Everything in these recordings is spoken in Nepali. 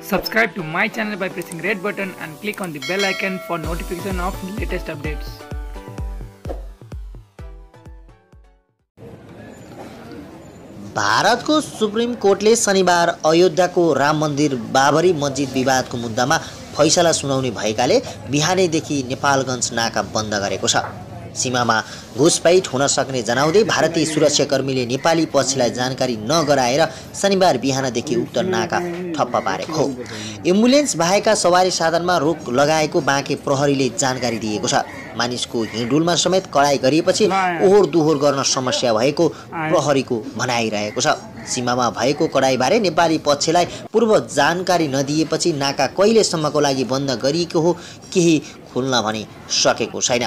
Subscribe to my channel by pressing red button and click on the bell icon for notification of latest updates. भारतको सुप्रिम कोर्टले शनिबार अयोध्याको राम मन्दिर बाबरी मस्जिद विवादको मुद्दामा फैसला सुनाउने भएकाले बिहानैदेखि नेपालगञ्ज नाका बन्द गरेको छ सीमामा घुसपैठ हुन सक्ने जनाउँदै भारतीय सुरक्षाकर्मीले नेपाली पक्षलाई जानकारी नगराएर शनिबार बिहानदेखि उक्त नाका ठप्प पारेको हो। एम्बुलेन्स बाहेका सवारी साधनमा रोक लगाएको बाँके प्रहरीले जानकारी दिएको छ। मानिसको हिँडुलमा समेत कडाइ गरिएपछि ओहोर दोहोर गर्न समस्या भएको प्रहरीको भनाइरहेको छ। सीमामा भएको कडाइबारे नेपाली पक्षलाई पूर्व जानकारी नदिएपछि नाका कहिलेसम्मको लागि बन्द गरिएको हो केही खुल्न भने सकेको छैन।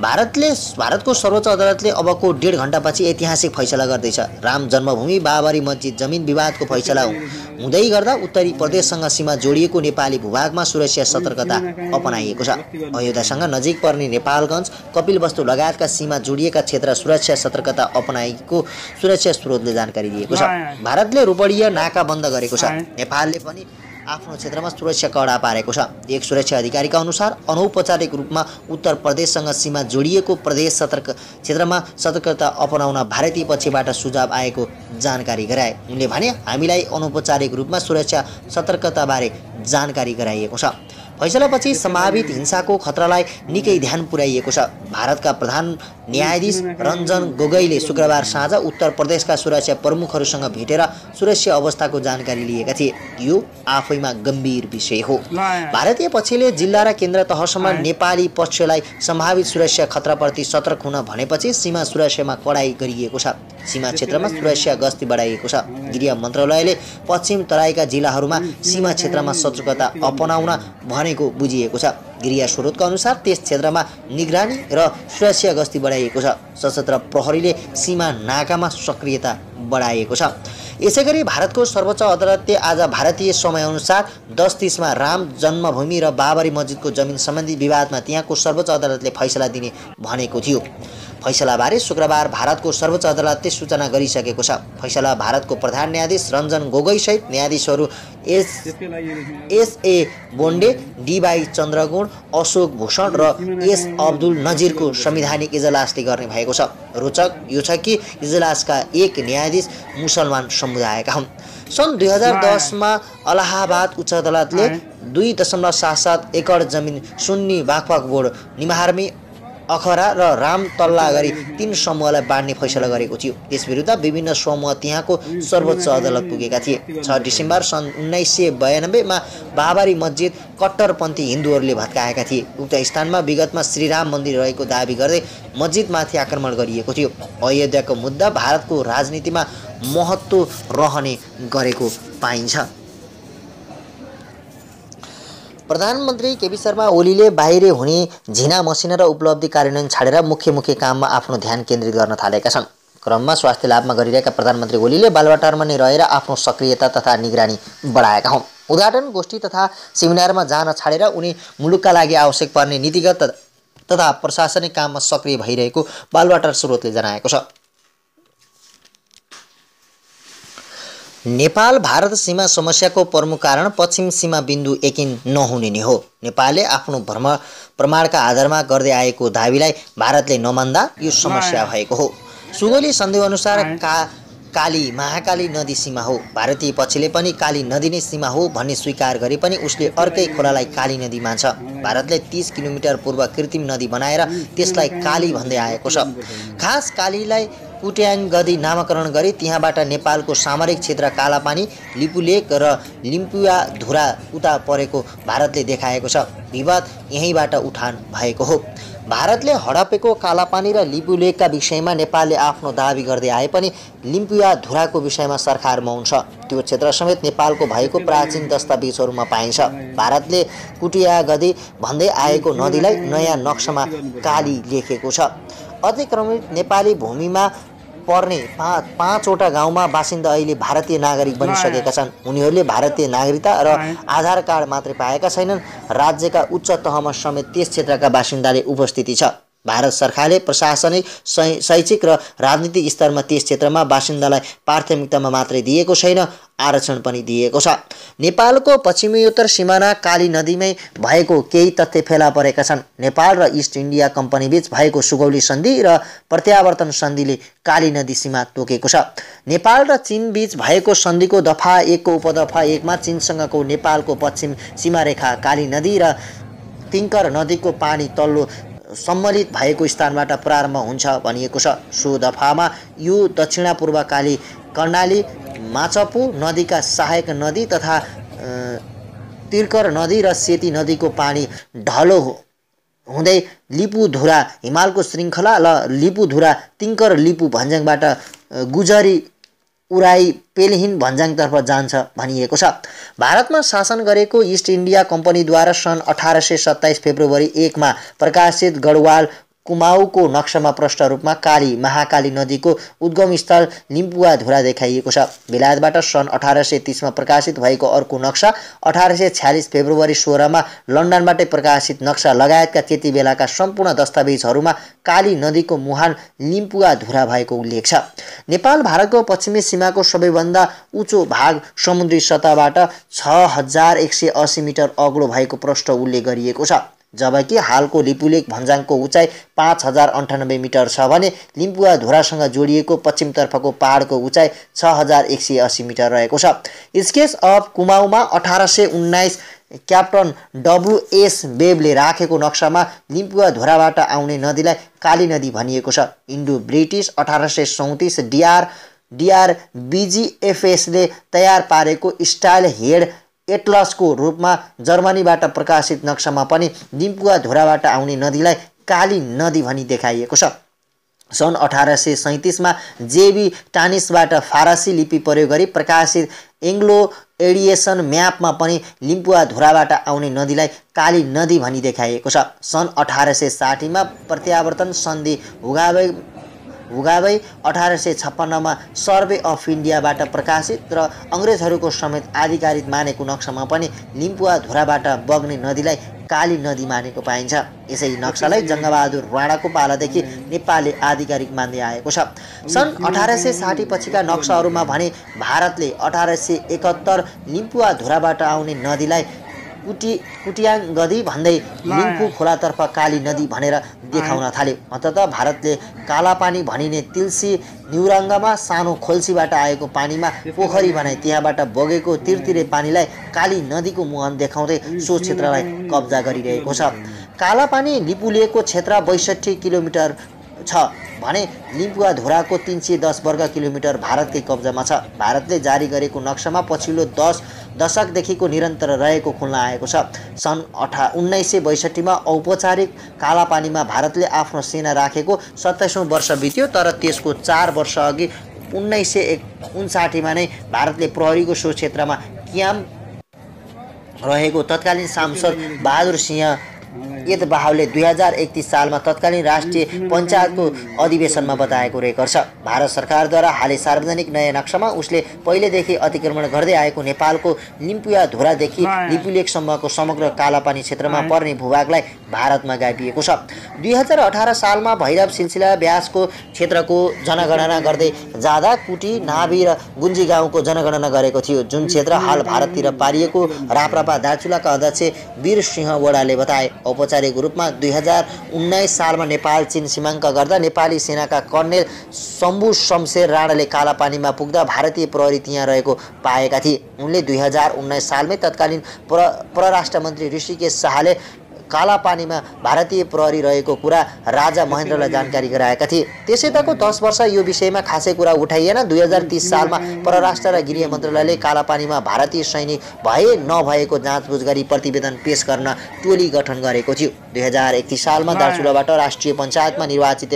भारतले भारतको सर्वोच्च अदालतले अबको डेढ घन्टापछि ऐतिहासिक फैसला गर्दैछ। राम जन्मभूमि बाबरी मस्जिद जमिन विवादको फैसला हुँदै गर्दा उत्तरी प्रदेशसँग सीमा जोडिएको नेपाली भूभागमा सुरक्षा सतर्कता अपनाइएको छ। अयोध्यासँग नजिक पर्ने नेपालगञ्ज कपिलवस्तु लगायतका सीमा जोडिएका क्षेत्र सुरक्षा सतर्कता अपनाएको सुरक्षा स्रोतले जानकारी दिएको छ। भारतले रोपडीय नाका बन्द गरेको छ। नेपालले पनि आफ्नो क्षेत्रमा सुरक्षा कडा पारेको छ। एक सुरक्षा अधिकारीका अनुसार अनौपचारिक रूपमा उत्तर प्रदेशसँग सीमा जोडिएको प्रदेश सतर्क क्षेत्रमा सतर्कता अपनाउन भारतीय पक्षबाट सुझाव आएको जानकारी गराए। उनले भने हामीलाई अनौपचारिक रूपमा सुरक्षा सतर्कताबारे जानकारी गराइएको छ। फैसलापछि सम्भावित हिंसाको खतरालाई निकै ध्यान पुर्याइएको छ। भारतका प्रधान न्यायाधीश रञ्जन गोगोईले शुक्रबार साँझ उत्तर प्रदेशका सुरक्षा प्रमुखहरूसँग भेटेर सुरक्षा अवस्थाको जानकारी लिएका थिए। यो आफैमा गम्भीर विषय हो। भारतीय पक्षले जिल्ला र केन्द्र तहसम्म नेपाली पक्षलाई सम्भावित सुरक्षा खतराप्रति सतर्क हुन भनेपछि सीमा सुरक्षामा कडाइ गरिएको छ। सीमा क्षेत्रमा सुरक्षा गस्ती बढाइएको छ। गृह मन्त्रालयले पश्चिम तराईका जिल्लाहरूमा सीमा क्षेत्रमा सतर्कता अपनाउन भनेको बुझिएको छ। गृह स्रोतका अनुसार त्यस क्षेत्रमा निगरानी र सुरक्षा गस्ती बढाइएको छ। सशस्त्र प्रहरीले सीमा नाकामा सक्रियता बढाइएको छ। यसै गरी भारतको सर्वोच्च अदालतले आज भारतीय समयअनुसार दस तिसमा राम जन्मभूमि र बाबरी मस्जिदको जमिन सम्बन्धी विवादमा त्यहाँको सर्वोच्च अदालतले फैसला दिने भनेको थियो। फैसलाबारे शुक्रबार भारतको सर्वोच्च अदालतले सूचना गरिसकेको छ। फैसला भारतको प्रधान न्यायाधीश रञ्जन गोगोईसहित न्यायाधीशहरू S SA Bobde DY Chandrachud Ashok Bhushan र एस अब्दुल नजिरको संवैधानिक इजलासले गर्ने भएको छ। रोचक यो छ कि इजलासका एक न्यायाधीश मुसलमान समुदायका हुन्। सन् दुई हजार दसमा अलाहाबाद उच्च अदालतले दुई दशमलव सात सात एकड जमिन सुन्नी बागपाक बोर्ड निमाहार्मी अखरा र राम तल्ला गरी तीन समूहलाई बाँड्ने फैसला गरेको थियो। त्यस विरुद्ध विभिन्न समूह त्यहाँको सर्वोच्च अदालत पुगेका थिए। छ डिसेम्बर सन् उन्नाइस सय बयानब्बेमा बाबरी मस्जिद कट्टरपन्थी हिन्दूहरूले भत्काएका थिए। उक्त स्थानमा विगतमा श्रीराम मन्दिर रहेको दावी गर्दै मस्जिदमाथि आक्रमण गरिएको थियो। अयोध्याको मुद्दा भारतको राजनीतिमा महत्त्व रहने गरेको पाइन्छ। प्रधानमन्त्री केपी शर्मा ओलीले बाहिर हुने झिना मसिना र उपलब्धि कार्यान्वयन छाडेर मुख्य मुख्य काममा आफ्नो ध्यान केन्द्रित गर्न थालेका छन्। क्रममा स्वास्थ्य लाभमा गरिरहेका प्रधानमन्त्री ओलीले बालुवाटारमा नै रहेर आफ्नो सक्रियता तथा निगरानी बढाएका हुन्। उद्घाटन गोष्ठी तथा सेमिनारमा जान छाडेर उनी मुलुकका लागि आवश्यक पर्ने नीतिगत तथा प्रशासनिक काममा सक्रिय भइरहेको बालुवाटार स्रोतले जनाएको छ। नेपाल भारत सीमा समस्याको प्रमुख कारण पश्चिम सीमा बिन्दु एकिन नहुने नै हो। नेपालले आफ्नो भ्रम प्रमाणका आधारमा गर्दै आएको दावीलाई भारतले नमान्दा यो समस्या भएको हो। सुगोली सन्देहअनुसार का काली महाकाली नदी सीमा हो। भारतीय पक्षले पनि काली नदी नै सीमा हो भन्ने स्वीकार गरे पनि उसले अर्कै खोलालाई काली नदी मान्छ। भारतले तिस किलोमिटर पूर्व कृत्रिम नदी बनाएर त्यसलाई काली भन्दै आएको छ। खास कालीलाई कुट्याङ गदी नामाकरण गरी त्यहाँबाट नेपालको सामरिक क्षेत्र कालापानी लिपुलेक र लिम्पुवा धुरा उता परेको भारतले देखाएको छ। विवाद यहीँबाट उठान भएको हो। भारतले हडपेको कालापानी र लिपुलेकका विषयमा नेपालले आफ्नो दावी गर्दै आए पनि लिम्पुवा धुराको विषयमा सरकार मौन छ। त्यो क्षेत्र समेत नेपालको भएको प्राचीन दस्तावेजहरूमा पाइन्छ। भारतले कुटिया गदी भन्दै आएको नदीलाई नयाँ नक्सामा काली लेखेको छ। अतिक्रमित नेपाली भूमिमा पर्ने पाँच पाँचवटा गाउँमा बासिन्दा अहिले भारतीय नागरिक बनिसकेका छन्। उनीहरूले भारतीय नागरिकता र आधार कार्ड मात्रै पाएका छैनन्। राज्यका उच्च तहमा समेत त्यस क्षेत्रका बासिन्दाले उपस्थिति छ। भारत सरकारले प्रशासनिक शैक्षिक र राजनीतिक स्तरमा त्यस क्षेत्रमा बासिन्दालाई प्राथमिकतामा मात्रै दिएको छैन आरक्षण पनि दिएको छ। नेपालको पश्चिमी सिमाना काली नदीमै भएको केही तथ्य फेला परेका छन्। नेपाल र इस्ट इन्डिया कम्पनीबीच भएको सुगौली सन्धि र प्रत्यावर्तन सन्धिले काली नदी सीमा तोकेको छ। नेपाल र चीनबीच भएको सन्धिको दफा एकको उपदफा एकमा चीनसँगको नेपालको पश्चिम सीमारेखा काली नदी र तिङ्कर नदीको पानी तल्लो सम्मिलित भएको स्थानबाट प्रारम्भ हुन्छ भनिएको छ। सो दफामा यो दक्षिणापूर्वकाली कर्णाली माचपु नदीका सहायक नदी तथा तिर्कर नदी र सेती नदीको पानी ढलो हुँदै लिपुधुरा हिमालको श्रृङ्खला र लिपुधुरा तिङ्कर लिपु भन्ज्याङबाट गुजरी उराई पेलिहिन भन्ज्याङतर्फ जान्छ भनिएको छ। भारतमा शासन गरेको इस्ट इन्डिया कम्पनीद्वारा सन् अठार सय सत्ताइस फेब्रुअरी एकमा प्रकाशित गढवाल कुमाऊको नक्सामा प्रष्ट रूपमा काली महाकाली नदीको उद्गम स्थल लिम्पुवाधुरा देखाइएको छ। बेलायतबाट सन् अठार सय तिसमा प्रकाशित भएको अर्को नक्सा अठार सय छ्यालिस फेब्रुअरी सोह्रमा लन्डनबाटै प्रकाशित नक्सा लगायतका त्यति बेलाका सम्पूर्ण दस्तावेजहरूमा काली नदीको मुहान लिम्पुवाधुरा भएको उल्लेख छ। नेपाल भारतको पश्चिमी सीमाको सबैभन्दा उच्चो भाग समुद्री सतहबाट छ हजार एक सय अस्सी मिटर अग्लो भएको प्रष्ट उल्लेख गरिएको छ। जबकि हालको लिपुलेक भन्जाङको उचाइ पाँच हजार अन्ठानब्बे मिटर छ भने लिम्पुवा धुरासँग जोडिएको पश्चिमतर्फको पहाडको उचाइ छ हजार एक सय अस्सी मिटर रहेको छ। स्केच अफ कुमाऊमा अठार सय उन्नाइस क्याप्टन डब्लुएस बेबले राखेको नक्सामा लिम्पुवा धुराबाट आउने नदीलाई काली नदी भनिएको छ। इन्डो ब्रिटिस अठार सय चौतिस डिआर डिआर बिजिएफएसले तयार पारेको स्टाइल हेड एटलसको रूपमा जर्मनीबाट प्रकाशित नक्सामा पनि लिम्पुवा धुराबाट आउने नदीलाई काली नदी भनी देखाइएको छ। सन् अठार सय सैँतिसमा जेबी टानिसबाट फारसी लिपि प्रयोग गरी प्रकाशित एङ्ग्लो एडिएसन म्यापमा पनि लिम्पुवा धुराबाट आउने नदीलाई काली नदी भनी देखाइएको छ। सन् अठार सय साठीमा प्रत्यावर्तन सन्धि हुगाबै हुगाबै अठार सय छप्पन्नमा सर्वे अफ इन्डियाबाट प्रकाशित र अङ्ग्रेजहरूको समेत आधिकारिक मानेको नक्सामा पनि लिम्पुवा धुराबाट बग्ने नदीलाई काली नदी मानेको पाइन्छ। यसै नक्सालाई जङ्गबहादुर राणाको पालादेखि नेपालले आधिकारिक मान्दै आएको छ। सन् अठार सय साठी पछिका नक्साहरूमा भने भारतले अठार सय एकहत्तर लिम्पुवा धुराबाट आउने नदीलाई कुटी कुटियाङ गदी भन्दै लिम्फू खोलातर्फ काली नदी भनेर देखाउन थाल्यो अन्तत भारतले कालापानी भनिने तिल्सी न्युराङ्गमा सानो खोल्सीबाट आएको पानीमा पोखरी बनाए त्यहाँबाट बगेको तिरतिरे पानीलाई काली नदीको मुहान देखाउँदै सो क्षेत्रलाई कब्जा गरिरहेको छ। कालापानी लिपुलेको क्षेत्र बैसठी किलोमिटर छ भने लिम्पुवा धुराको तिन सय दस वर्ग किलोमिटर भारतकै कब्जामा छ। भारतले जारी गरेको नक्सामा पछिल्लो दस दशकदेखिको निरन्तर रहेको खुल्न आएको छ। सन् अठा उन्नाइस सय बैसठीमा औपचारिक कालापानीमा भारतले आफ्नो सेना राखेको सत्ताइसौँ वर्ष बित्यो तर त्यसको चार वर्ष अघि उन्नाइस सय एक उन्साठीमा नै भारतले प्रहरीको सो क्षेत्रमा क्याम्प रहेको तत्कालीन सांसद बहादुर सिंह यत बाहुले दुई हजार एकतिस सालमा तत्कालीन राष्ट्रिय पञ्चायतको अधिवेशनमा बताएको रेकर्ड छ। भारत सरकारद्वारा हालै सार्वजनिक नयाँ नक्सामा उसले पहिलेदेखि अतिक्रमण गर्दै आएको नेपालको लिम्पुया धुरादेखि लिपुलेकसम्मको समग्र कालापानी क्षेत्रमा पर्ने भूभागलाई भारतमा गाभिएको छ। दुई हजार अठार सालमा भैरव सिलसिला व्यासको क्षेत्रको जनगणना गर्दै जाँदा कुटी नाभि र गुन्जी गाउँको जनगणना गरेको थियो। जुन क्षेत्र हाल भारततिर पारिएको राप्रपा दार्चुलाका अध्यक्ष वीर सिंह वडाले बताए। औपचारिक रूपमा दुई हजार उन्नाइस सालमा नेपाल चीन सीमाङ्क गर्दा नेपाली सेनाका कर्णेल शम्भु शमशेर राणाले कालापानीमा पुग्दा भारतीय प्रहरी त्यहाँ रहेको पाएका थिए। उनले दुई हजार उन्नाइस सालमै तत्कालीन प्र परराष्ट्र मन्त्री ऋषिकेश शाहले कालापानीमा भारतीय प्रहरी रहेको कुरा राजा महेन्द्रलाई जानकारी गराएका थिए। त्यसैताको दस वर्ष यो विषयमा खासै कुरा उठाइएन। दुई हजार तिस सालमा परराष्ट्र र गृह मन्त्रालयले कालापानीमा भारतीय सैनिक भए नभएको जाँचबुझ गरी प्रतिवेदन पेश गर्न टोली गठन गरेको थियो। दुई हजार एकतिस सालमा दार्चुलाबाट राष्ट्रिय पञ्चायतमा निर्वाचित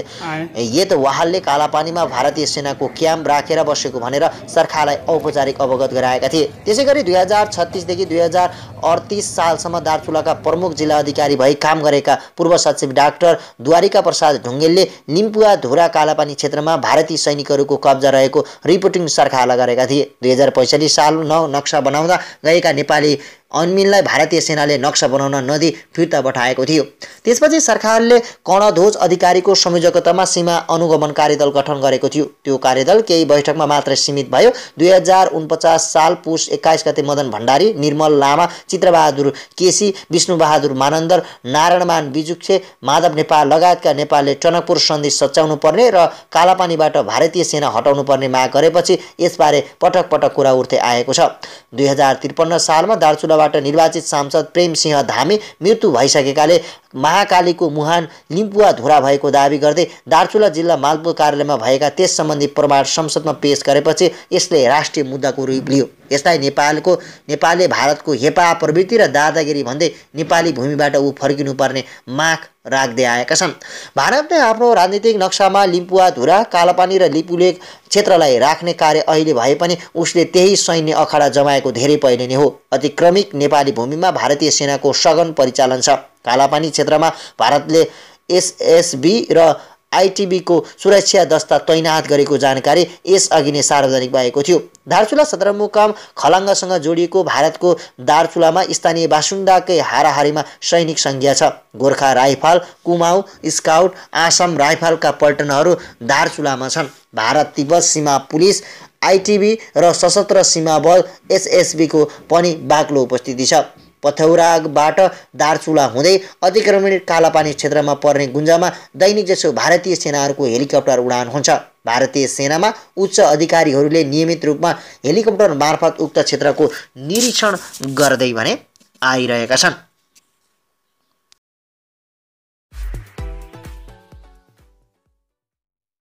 यत वाहलले कालापानीमा भारतीय सेनाको क्याम्प राखेर बसेको भनेर सरकारलाई औपचारिक अवगत गराएका थिए। त्यसै गरी दुई हजार छत्तिसदेखि दुई हजार अडतिस सालसम्म दार्चुलाका प्रमुख जिल्ला अधिकारी भई काम गरेका पूर्व सचिव डाक्टर द्वारिका प्रसाद ढुङ्गेलले लिम्पुवा धुरा कालापानी क्षेत्रमा भारतीय सैनिकहरूको कब्जा रहेको रिपोर्टिङ सरकारलाई गरेका थिए। दुई हजार साल नौ नक्सा बनाउँदा गएका नेपाली अनमिनलाई भारतीय सेनाले नक्सा बनाउन नदिई फिर्ता पठाएको थियो। त्यसपछि सरकारले कर्णध्वज अधिकारीको संयोजकतामा सीमा अनुगमन कार्यदल गठन गरेको थियो। त्यो कार्यदल केही बैठकमा मात्रै सीमित भयो। दुई हजार उनपचास साल पुस एक्काइस गते मदन भण्डारी निर्मल लामा चित्रबहादुर केसी विष्णुबहादुर मानन्दर नारायणमान बिजुक्षे माधव नेपाल लगायतका नेपालले टनकपुर सन्धि सच्याउनु पर्ने र कालापानीबाट भारतीय सेना हटाउनु पर्ने माग गरेपछि यसबारे पटक पटक कुरा उठ्दै आएको छ। दुई हजार त्रिपन्न सालमा दार्चुलाबाट निर्वाचित सांसद प्रेमसिंह धामी मृत्यु भइसकेकाले महाकालीको मुहान लिम्पुवा धुरा भएको दावी गर्दै दार्चुला जिल्ला मालपुर कार्यालयमा भएका त्यस सम्बन्धी प्रमाण संसदमा पेश गरेपछि यसले राष्ट्रिय मुद्दाको रूप लियो। यसलाई नेपालको नेपालले भारतको हेपा प्रवृत्ति र दादागिरी भन्दै नेपाली भूमिबाट ऊ फर्किनुपर्ने माग राख्दै आएका छन्। भारतले आफ्नो राजनीतिक नक्सामा लिम्पुवा धुरा कालापानी र लिपुले क्षेत्रलाई राख्ने कार्य अहिले भए पनि उसले त्यही सैन्य अखाडा जमाएको धेरै पहिले नै हो। अतिक्रमिक नेपाली भूमिमा भारतीय सेनाको सघन परिचालन छ। कालापानी क्षेत्रमा भारतले एसएसबी र आइटिबीको सुरक्षा दस्ता तैनात गरेको जानकारी यसअघि नै सार्वजनिक भएको थियो। दार्चुला सदरमुकाम खलाङ्गसँग जोडिएको भारतको दार्चुलामा स्थानीय बासुन्दाकै हाराहारीमा सैनिक सङ्घीय छ। गोर्खा राइफल कुमाऊ स्काउट आसाम राइफलका पल्टनहरू दार्चुलामा छन्। भारत तिब्बत सीमा पुलिस आइटिबी र सशस्त्र सीमा बल एसएसबीको पनि बाक्लो उपस्थिति छ। पथौराबाट दार्चुला हुँदै अतिक्रमण कालापानी क्षेत्रमा पर्ने गुन्जामा दैनिक जसो भारतीय सेनाहरूको हेलिकप्टर उडान हुन्छ। भारतीय सेनामा उच्च अधिकारीहरूले नियमित रूपमा हेलिकप्टर मार्फत उक्त क्षेत्रको निरीक्षण गर्दै भने आइरहेका छन्।